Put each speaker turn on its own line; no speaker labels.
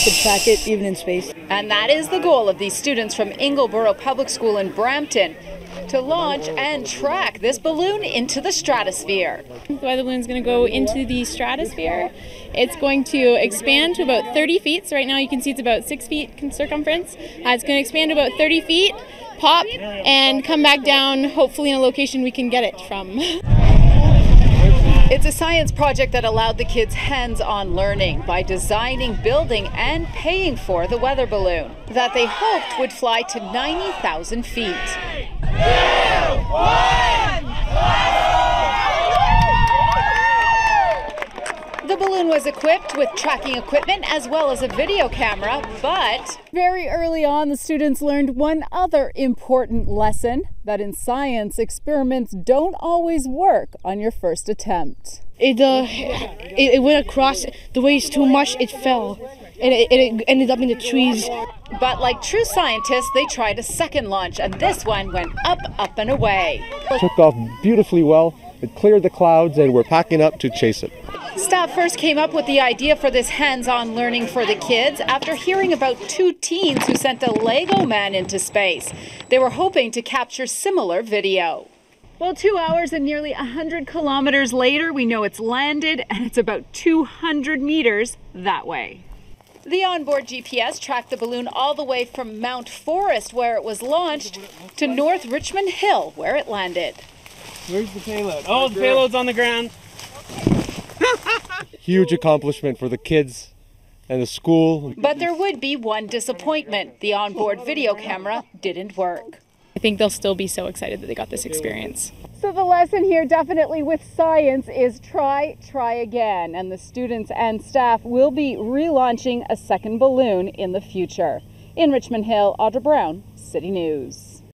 you could track it even in space.
And that is the goal of these students from Ingleborough Public School in Brampton to launch and track this balloon into the stratosphere.
The weather balloon is going to go into the stratosphere. It's going to expand to about 30 feet. So right now you can see it's about six feet circumference. Uh, it's going to expand to about 30 feet, pop, and come back down, hopefully in a location we can get it from.
It's a science project that allowed the kids hands on learning by designing, building, and paying for the weather balloon that they hoped would fly to 90,000 feet. The was equipped with tracking equipment as well as a video camera, but very early on, the students learned one other important lesson that in science, experiments don't always work on your first attempt.
It, uh, it, it went across the waves too much, it fell. And it, it ended up in the trees.
But like true scientists, they tried a second launch, and this one went up, up, and away.
Took off beautifully well. It cleared the clouds, and we're packing up to chase it.
Staff first came up with the idea for this hands on learning for the kids after hearing about two teens who sent a Lego man into space. They were hoping to capture similar video. Well, two hours and nearly 100 kilometers later, we know it's landed and it's about 200 meters that way. The onboard GPS tracked the balloon all the way from Mount Forest, where it was launched, to North Richmond Hill, where it landed.
Where's the payload? Oh, the payload's on the ground.
Huge accomplishment for the kids and the school.
But there would be one disappointment. The onboard video camera didn't work.
I think they'll still be so excited that they got this experience.
So the lesson here definitely with science is try, try again. And the students and staff will be relaunching a second balloon in the future. In Richmond Hill, Audra Brown, CityNews.